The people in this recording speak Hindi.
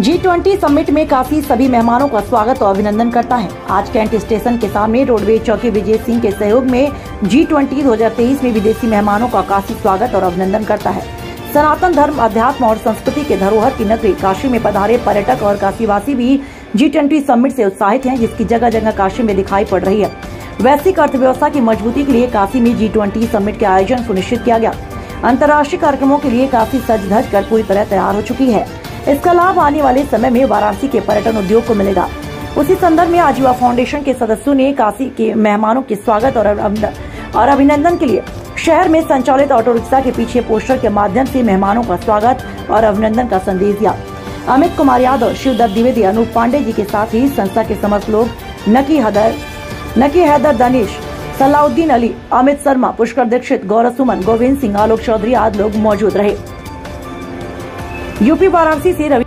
जी ट्वेंटी समिट में काफ़ी सभी मेहमानों का स्वागत और अभिनंदन करता है। आज कैंट स्टेशन के सामने रोडवेज़ चौकी विजय सिंह के सहयोग में जी ट्वेंटी दो में विदेशी मेहमानों का काफ़ी स्वागत और अभिनंदन करता है। सनातन धर्म, अध्यात्म और संस्कृति के धरोहर की नगरी काशी में पधारे पर्यटक और काशीवासी भी जी ट्वेंटी समिट से उत्साहित हैं, जिसकी जगह जगह काशी में दिखाई पड़ रही है। वैश्विक अर्थव्यवस्था की मजबूती के लिए काशी में जी ट्वेंटी समिट के आयोजन सुनिश्चित किया गया। अंतर्राष्ट्रीय कार्यक्रमों के लिए काफ़ी सज धज कर पूरी तरह तैयार हो चुकी है। इसका लाभ आने वाले समय में वाराणसी के पर्यटन उद्योग को मिलेगा। उसी संदर्भ में आज युवा फाउंडेशन के सदस्यों ने काशी के मेहमानों के स्वागत और और अभिनंदन के लिए शहर में संचालित ऑटो रिक्शा के पीछे पोस्टर के माध्यम से मेहमानों का स्वागत और अभिनंदन का संदेश दिया। अमित कुमार यादव शिवदत्त द्विवेदी, अनूप पांडे जी के साथ ही संस्था के समस्त लोग नकी हैदर नकी हैदर दनिश, सलाउद्दीन अली, अमित शर्मा, पुष्कर दीक्षित, गौरव सुमन, गोविंद सिंह, आलोक चौधरी आदि लोग मौजूद रहे। यूपी वाराणसी से रवि